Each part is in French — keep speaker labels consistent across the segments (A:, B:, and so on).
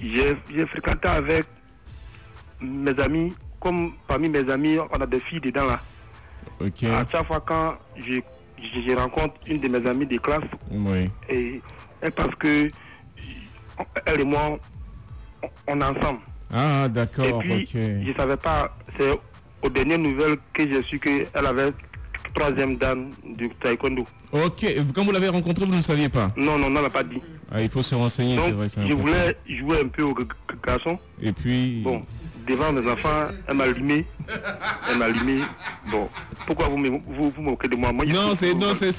A: j'ai fréquenté avec mes amis. Comme parmi mes amis, on a des filles dedans là. À chaque fois quand je, je, je rencontre une de mes amies de classe,
B: Oui.
A: et elle pense que elle et moi, on, est ensemble.
B: Ah,
A: Et
B: d'accord,
A: puis,
B: ok.
A: je savais pas, c'est aux dernières nouvelles que j'ai su qu'elle avait troisième dan du taekwondo.
B: Ok, quand vous l'avez rencontré, vous ne le saviez pas.
A: Non, non, non, elle n'a pas dit.
B: Ah, il faut se renseigner, c'est vrai.
A: je voulais jouer un peu au garçon.
B: Et puis.
A: Bon, devant mes enfants, elle m'a allumé. Elle m'a allumé. Bon, pourquoi vous me, vous, vous moquez de moi, moi
B: Non, c'est non, c'est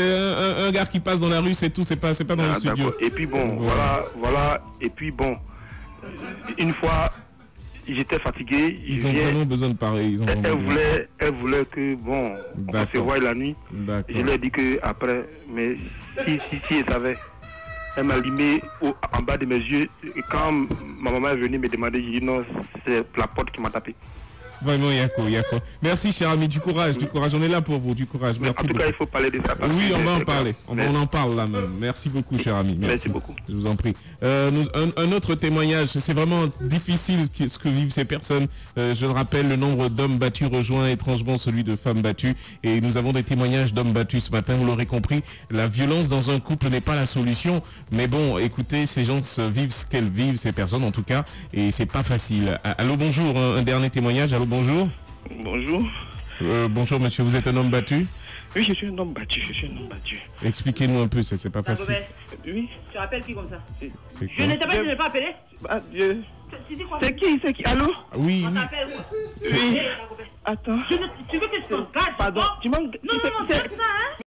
B: un, un- gars qui passe dans la rue, c'est tout. C'est pas c'est pas dans
A: Ah,
B: le studio.
A: d'accord. Et puis bon,
B: Voilà.
A: voilà, voilà. Et puis bon, une fois, j'étais fatigué.
B: Ils ont
A: viens-
B: vraiment besoin de parler. Ils ont
A: elle,
B: vraiment
A: elle voulait, elle voulait que bon, on se voie la nuit. Je lui ai dit que après, mais si, si, si elle savait, elle m'a allumé au- en bas de mes yeux. Et quand ma maman est venue me demander, j'ai dit non, c'est la porte qui m'a tapé.
B: Vraiment, Yako, Yako. Merci, cher ami. Du courage, du courage. On est là pour vous. Du courage.
A: Mais en
B: Merci
A: tout
B: beaucoup.
A: cas, il faut parler de ça.
B: Oui, on va en parler. On, en parle là même. Merci beaucoup, cher ami.
A: Merci beaucoup.
B: Je vous en prie. Euh, nous- un, un autre témoignage. C'est vraiment difficile ce que vivent ces personnes. Euh, je le rappelle, le nombre d'hommes battus rejoint étrangement celui de femmes battues. Et nous avons des témoignages d'hommes battus ce matin. Vous l'aurez compris. La violence dans un couple n'est pas la solution. Mais bon, écoutez, ces gens vivent ce qu'elles vivent, ces personnes en tout cas. Et c'est pas facile. Allô, bonjour. Un, un dernier témoignage. Allô, bonjour.
C: Bonjour.
B: Euh, bonjour, monsieur. Vous êtes un homme battu?
C: Oui, je suis un homme battu. Je suis un homme battu.
B: Expliquez-nous un peu. C'est c'est pas facile.
C: Oui.
D: tu rappelles qui comme ça?
B: C'est
D: Je
B: quoi?
D: ne t'ai pas dit de ne pas appeler
C: Ah, je-
D: Tu dis quoi?
C: C'est qui C'est qui? Allô?
B: Oui,
D: On
B: oui.
D: t'appelle où?
C: Oui. Attends.
D: je ne- Tu veux que je t'engage
C: Pardon.
D: toi
C: Tu m'en.
D: Non, non, non, c'est ça, hein?